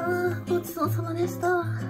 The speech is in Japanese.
「あごちそうさまでした。